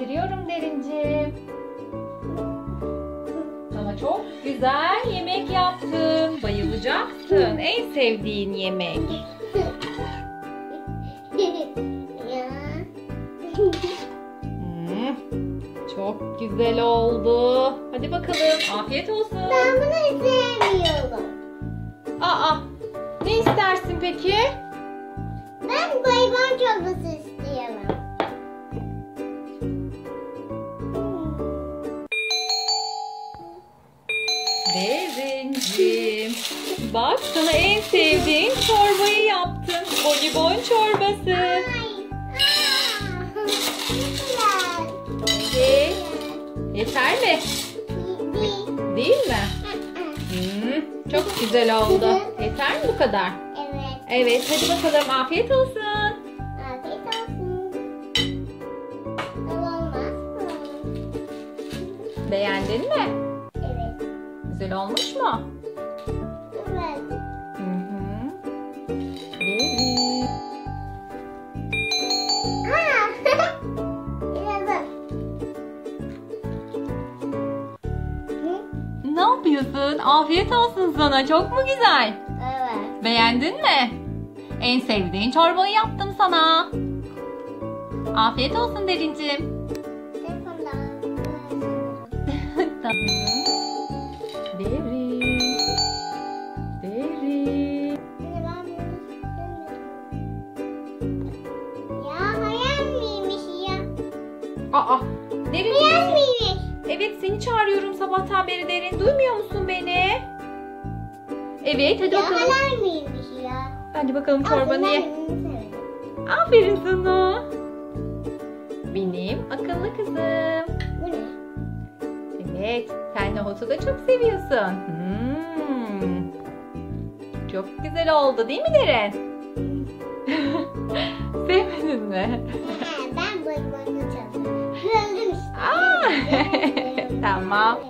Derincim? Sana çok güzel yemek yaptım. Bayılacaksın. En sevdiğin yemek. Hmm, çok güzel oldu. Hadi bakalım. Afiyet olsun. Ben bunu sevmiyorum. Aa, ne istersin peki? Ben bayvan çorbası istiyorum. Derincim. Bak sana en sevdiğin çorbayı yaptım. Bonibon çorbası. Evet. Yeter mi? Değil. Mi? Hmm, çok güzel oldu. Yeter mi bu kadar? Evet. Evet hadi bakalım afiyet olsun. Afiyet olsun. Beğendin mi? Güzel olmuş mu? Evet. Hı hı. Evet. Ne yapıyorsun? Afiyet olsun sana. Çok mu güzel? Evet. Beğendin mi? En sevdiğin çorbayı yaptım sana. Afiyet olsun Derincim. Tamam. Aa Derin Uyan Evet seni çağırıyorum sabahtan beri Derin. Duymuyor musun beni? Evet hadi bakalım. Yalan mıymış ya? Hadi bakalım çorbanı ye. Aferin sana. Benim akıllı kızım. Bu ne? Evet sen nohutu da çok seviyorsun. Hmm. Çok güzel oldu değil mi Derin? Sevmedin mi? ben bu çalıyorum. 嘿嘿嘿大猫